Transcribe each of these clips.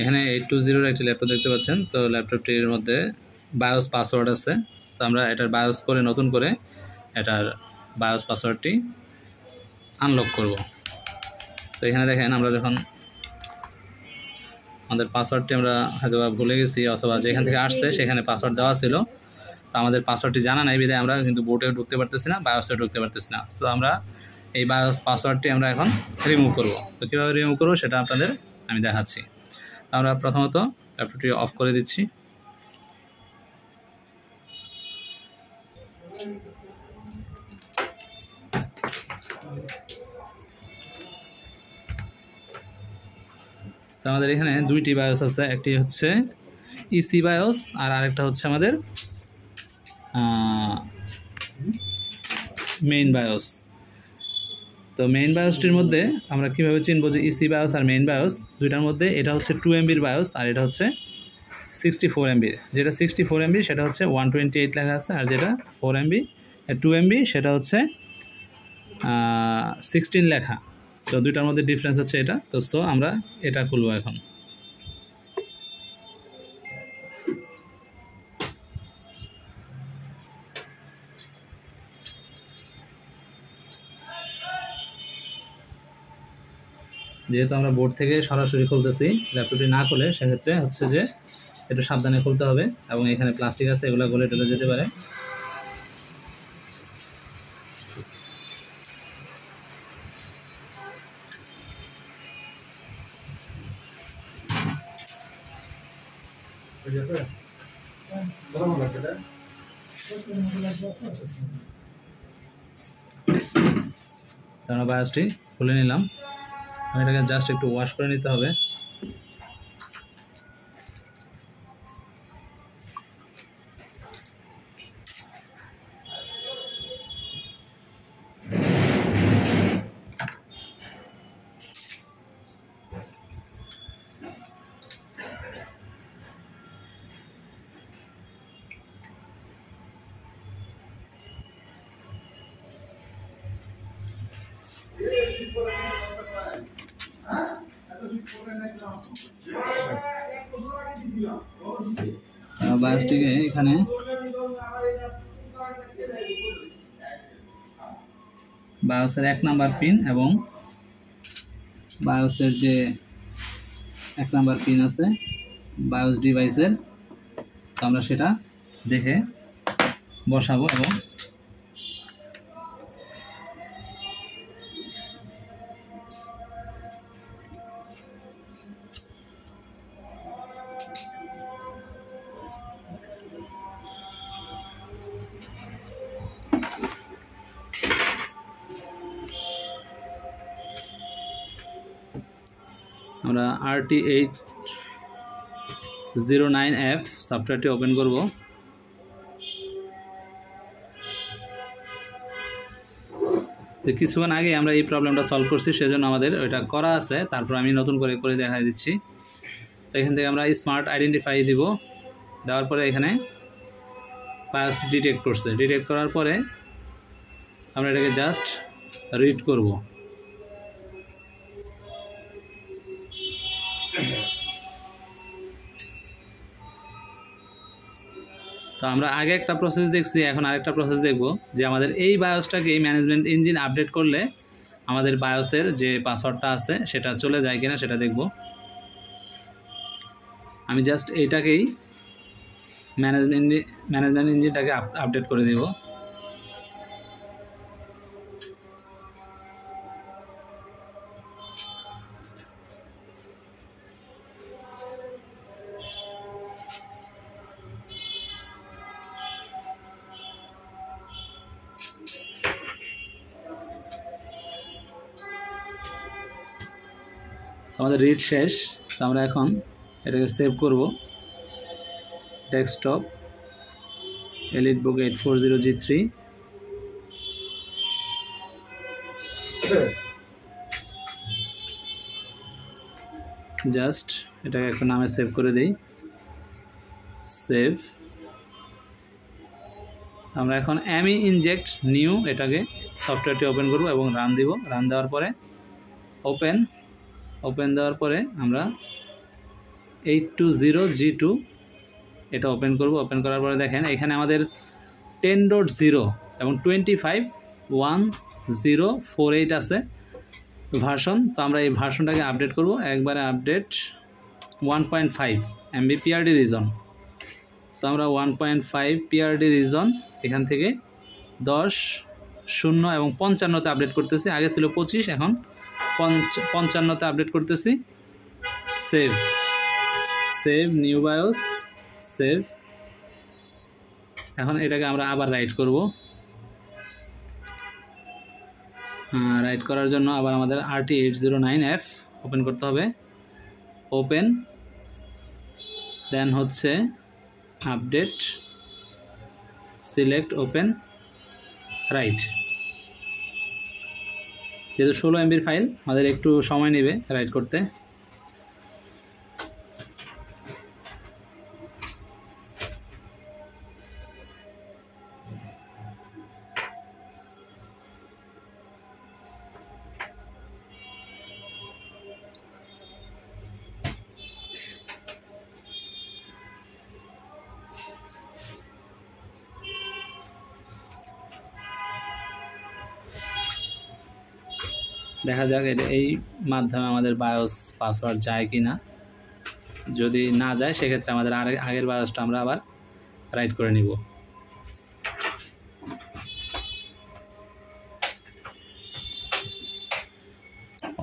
এখানে eight two জিরোর একটি ল্যাপটপ দেখতে পাচ্ছেন। তো ল্যাপটপটির মধ্যে বায়োস পাসওয়ার্ড আছে। তো আমরা এটার বায়োস করে, নতুন করে এটার বায়োস পাসওয়ার্ডটি আনলক করব। তো এখানে দেখেন, আমরা যখন আমাদের পাসওয়ার্ডটি আমরা হয়তো ভুলে গেছি, অথবা যেখান থেকে আসছে সেখানে পাসওয়ার্ড দেওয়া ছিল। তো আমাদের পাসওয়ার্ডটি জানা নাই, বিধায় আমরা কিন্তু বোর্ডে ঢুকতে পারতেছি না বায়োসে ঢুকতে পারতেছি না। সো আমরা এই বায়োস পাসওয়ার্ডটি আমরা এখন রিমুভ করব। তো কীভাবে রিমুভ করব সেটা আপনাদের আমি দেখাচ্ছি। তো আমরা প্রথমত ল্যাপটপটি অফ করে দিচ্ছি। তো আমাদের এখানে দুইটি বায়োস আছে, একটি হচ্ছে ইসি বায়োস আর আরেকটা হচ্ছে আমাদের মেইন বায়োস তো মেইন বায়োসটির মধ্যে আমরা কীভাবে চিনবো যে ইসি বায়োস আর মেইন বায়োস দুইটার মধ্যে এটা হচ্ছে টু এমবির বায়োস আর এটা হচ্ছে সিক্সটি ফোর এমবির যেটা সিক্সটি ফোর এমবি সেটা হচ্ছে ওয়ান টোয়েন্টি এইট লেখা আছে আর যেটা ফোর এমবি টু এমবি সেটা হচ্ছে সিক্সটিন লেখা। তো দুইটার মধ্যে ডিফারেন্স হচ্ছে এটা। তো সো আমরা এটা খুলবো এখন। যেহেতু আমরা বোর্ড থেকে সরাসরি খুলতেছি ল্যাপটপটি না খুলে সেক্ষেত্রে হচ্ছে যে একটু সাবধানে খুলতে হবে এবং এখানে প্লাস্টিক আছে, এগুলো গলে টলে যেতে পারে। বায়োসটি খুলে নিলাম। এটাকে জাস্ট একটু ওয়াশ করে নিতে হবে বায়োসটিকে এখানে। বায়োসের এক নাম্বার পিন এবং বায়োসের যে এক নাম্বার পিন আছে বায়োস ডিভাইসের আমরা সেটা দেখে বসাবো এবং আমরা RT eight zero nine F সফটওয়্যারটি ওপেন করব। কিছুক্ষণ আগে আমরা এই প্রবলেমটা সলভ করছি, সেজন্য আমাদের ওইটা করা আছে। তারপর আমি নতুন করে করে দেখা দিচ্ছি। তো এখান থেকে আমরা স্মার্ট আইডেন্টিফাই দিব। দেওয়ার পরে এখানে বায়োসটি ডিটেক্ট করছে। ডিটেক্ট করার পরে আমরা এটাকে জাস্ট রিড করব। তো আমরা আগে একটা প্রসেস দেখছি, এখন আরেকটা প্রসেস দেখব যে আমাদের এই বায়োসটাকে এই ম্যানেজমেন্ট ইঞ্জিন আপডেট করলে আমাদের বায়োসের যে পাসওয়ার্ডটা আছে সেটা চলে যায় কিনা সেটা দেখব। আমি জাস্ট এইটাকেই ম্যানেজমেন্ট ম্যানেজমেন্ট ইঞ্জিনটাকে আপডেট করে দেব। আমাদের রিড শেষ, তো আমরা এখন এটাকে সেভ করব। Desktop elite book eight four zero G three just এটাকে একটা নামে সেভ করে দিই। সেভ আমরা এখন অ্যামি ইনজেক্ট নিউ এটাকে সফটওয়্যারটি ওপেন করব এবং রান দিব। রান দেওয়ার পরে ওপেন ওপেন দেওয়ার পরে আমরা eight two zero G two এটা ওপেন করব। ওপেন করার পরে দেখেন, এখানে আমাদের টেন ডট জিরো এবং twenty five one zero four eight আছে ভার্সন তো আমরা এই ভার্সনটাকে আপডেট করব। একবারে update one point five MB PRD reason তো আমরা one point five PRD reason এখান থেকে দশ, শূন্য এবং পঞ্চান্নতে আপডেট করতেছি। আগে ছিল পঁচিশ, এখন পঞ্চান্নতে আপডেট করতেছি। Save save new BIOS save এখন এটাকে আমরা আবার রাইট করব। রাইট করার জন্য আবার আমাদের RT eight zero nine F open করতে হবে। ওপেন দেন হচ্ছে আপডেট সিলেক্ট ওপেন রাইট যেহেতু ষোলো এমবির ফাইল আমাদের একটু সময় নেবে রাইট করতে। দেখা যাক এটা এই মাধ্যমে আমাদের বায়োস পাসওয়ার্ড যায় কি না যদি না যায়, সেক্ষেত্রে আমাদের আর, আগের বায়োসটা আমরা আবার রাইট করে নিব।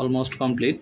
অলমোস্ট কমপ্লিট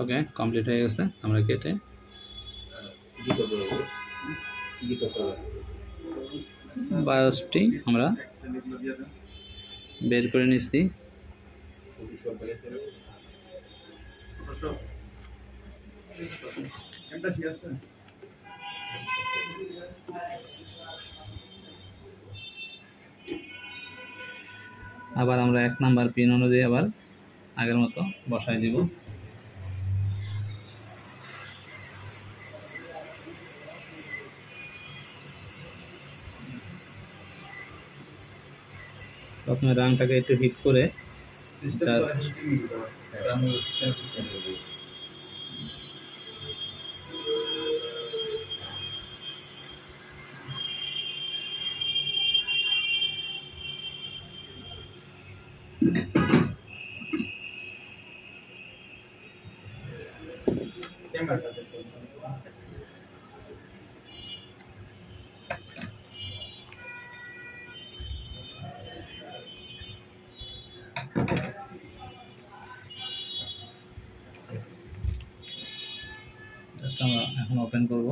ওকে কমপ্লিট হয়ে গেছে, আমরা কেটে বায়োসটি আমরা বের করে নিচ্ছি। আবার আমরা এক নাম্বার পিন অনুযায়ী আবার আগের মতো বসাই দিব। প্রথমে রানটাকে একটু হিট করে জাস্ট জাস্ট আমরা এখন ওপেন করব।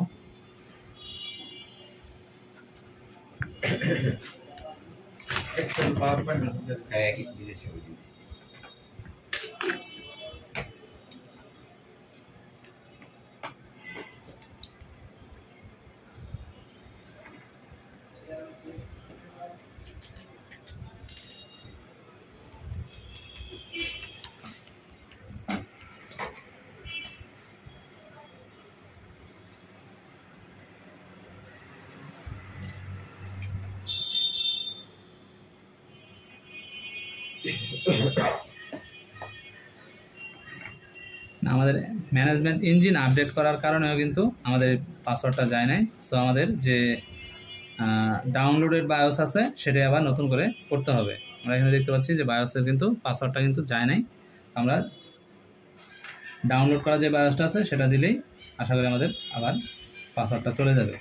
আমাদের ম্যানেজমেন্ট ইঞ্জিন আপডেট করার কারণেও কিন্তু আমাদের পাসওয়ার্ডটা যায় নাই। সো আমাদের যে ডাউনলোডেড বায়োস আছে, সেটাই আবার নতুন করে করতে হবে। আমরা এখানে দেখতে পাচ্ছি যে বায়োসের কিন্তু পাসওয়ার্ডটা কিন্তু যায় নাই। আমরা ডাউনলোড করা যে বায়োসটা আছে, সেটা দিলেই আশা করি আমাদের আবার পাসওয়ার্ডটা চলে যাবে।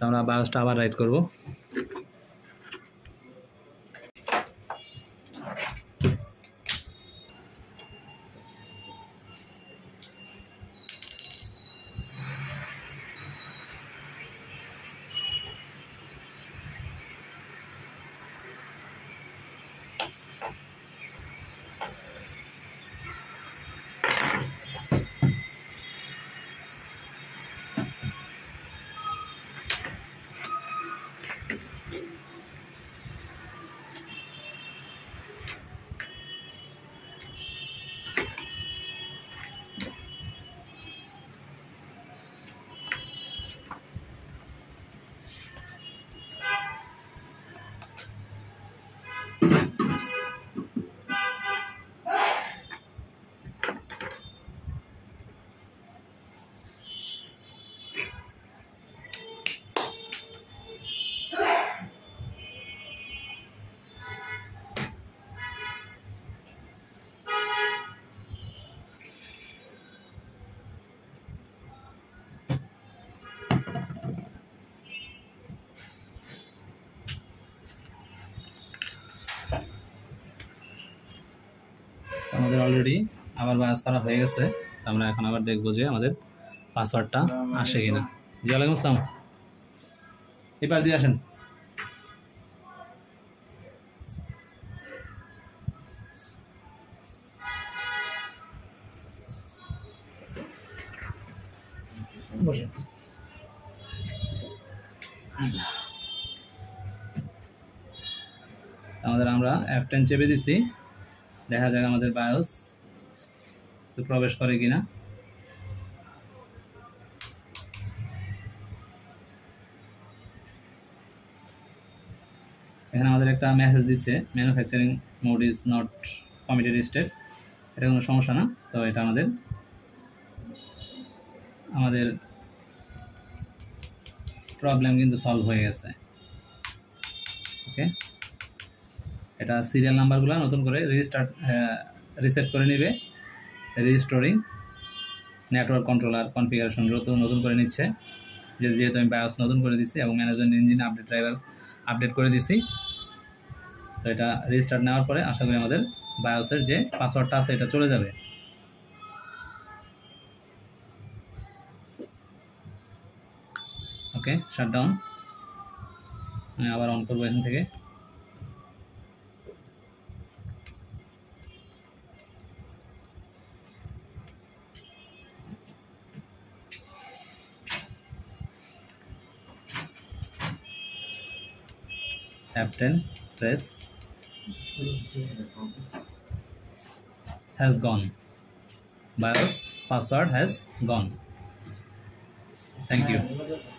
তো আমরা বায়োসটা আবার রাইট করব। অলরেডি আবার বায়াস করা হয়ে গেছে। আমরা এখন আবার দেখব যে আমাদের পাসওয়ার্ডটা আসে কিনা। জি ওয়ালাইকুম আসসালাম। এবার দিয়ে আসেন। বসে আমাদের আমরা অ্যাপ টেন চেপে দিচ্ছি দেখা যাক আমাদের বায়োস প্রবেশ করে কিনা? এখানে আমাদের একটা মেসেজ দিচ্ছে manufacturing mode is not committed state এটা কোনো সমস্যা না, তো এটা আমাদের আমাদের প্রবলেম কিন্তু সলভ হয়ে গেছে। ওকে এটা সিরিয়াল নাম্বারগুলো নতুন করে রেজিস্টার রিসেট করে নেবে। রেজিস্টোরিং নেটওয়ার্ক কন্ট্রোলার কনফিগারেশন নতুন নতুন করে নিচ্ছে, যে যেহেতু আমি বায়োস নতুন করে দিচ্ছি এবং management engine update driver update করে দিচ্ছি তো এটা রেজিস্টার নেওয়ার পরে আশা করি আমাদের বায়োসের যে পাসওয়ার্ডটা আছে এটা চলে যাবে। ওকে শাটডাউন আমি আবার অন করব এখান থেকে। F10 press has gone. BIOS password has gone. Thank you